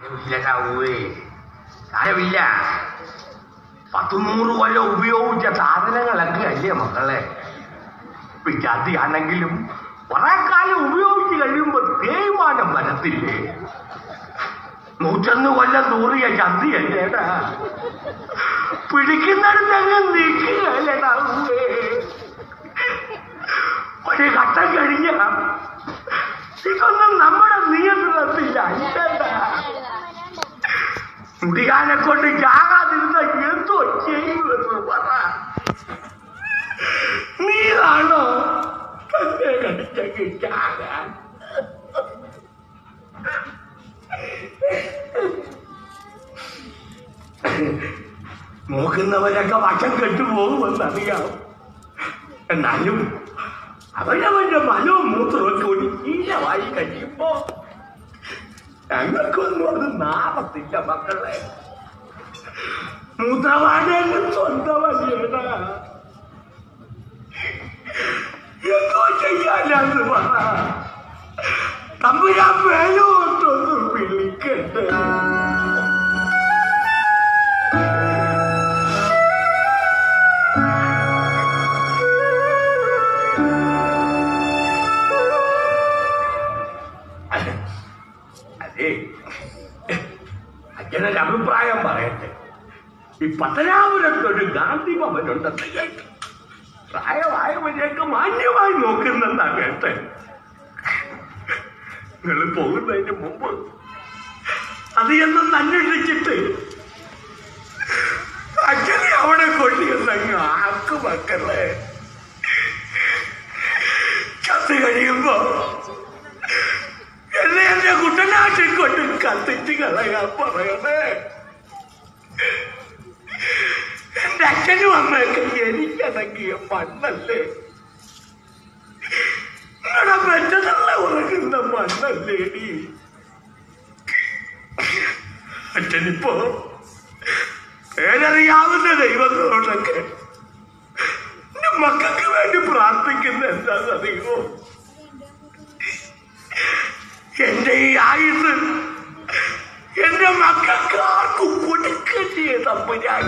ഇല്ലടാവേ കാര്യമില്ല. പത്ത് നൂറ് കൊല്ലം ഉപയോഗിച്ച സാധനങ്ങളൊക്കെ അല്ലേ മക്കളെ? വിദ്യാർത്ഥിയാണെങ്കിലും കുറെ കാലം ഉപയോഗിച്ച് കഴിയുമ്പോ തേയ്മാനം വരത്തില്ലേ? നൂറ്റൊന്ന് കൊല്ലം തൂറിയ ചന്തിയല്ലേടാ പിടിക്കുന്നിടത്തങ്ങ് നീക്കുകയല്ലേടാ ഉവ്വേ. ഒരു ഘട്ടം കഴിഞ്ഞ ഇതൊന്നും നമ്മുടെ നിയന്ത്രണത്തില്ല ഇല്ലടാ മുടിയാനെ കൊണ്ട് ചാകാതിരുന്ന എന്തോ ചെയ്യുമെന്ന് പറ. നീയാണോ തന്നെ കടിച്ചെങ്കിൽ ചാകാൻ? നോക്കുന്നവരൊക്കെ വശം കെട്ടുപോകുമെന്നറിയാം എന്നാലും അവനവന്റെ മലവും മൂത്രമൊക്കെ ഒരു ശീലമായി കഴിയുമ്പോ ഞങ്ങൾക്കൊന്നും അത് നാളത്തില്ല മക്കളെ. മൂത്രവാടേലും സ്വന്തമല്ലേടാ അച്ഛനൊരു അഭിപ്രായം പറയട്ടെ. ഈ പത്തനാപുരത്തൊരു ഗാന്ധി ഭവനുണ്ടെന്ന് കേട്ടു. പ്രായമായവരെയൊക്കെ മാന്യമായി നോക്കുന്നെന്നാ കേട്ടെ. നിങ്ങൾ പോകുന്നതിന് മുമ്പ് അത് എന്നും അന്വേഷിച്ചിട്ട് അച്ഛനെ അവിടെ കൊണ്ടുവന്നങ്ങ് ആക്കു മക്കളെ കത്ത് കഴിയുമ്പോ എന്നെ എന്റെ കുട്ടനാട്ടിൽ കൊണ്ട് കത്തിച്ച് കളയാൻ പറയണേ. എന്റെ അച്ഛനും അമ്മയൊക്കെ എനിക്കടങ്ങിയ മണ്ണല്ലേ? നിങ്ങളുടെ പെറ്റതല്ല ഉറങ്ങുന്ന മണ്ണല്ലേടി അച്ഛനിപ്പോ പേരറിയാവുന്ന ദൈവങ്ങളോടൊക്കെ മക്കൾക്ക് വേണ്ടി പ്രാർത്ഥിക്കുന്ന എന്താണെന്നറിയോ എന്റെ ഈ ആയുസ് എന്റെ മക്കൾക്ക് ആർക്കും കൊടുക്കല്ലേ തമ്പുരാൻ